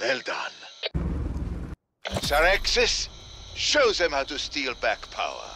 Well done. Sarexis, show them how to steal back power.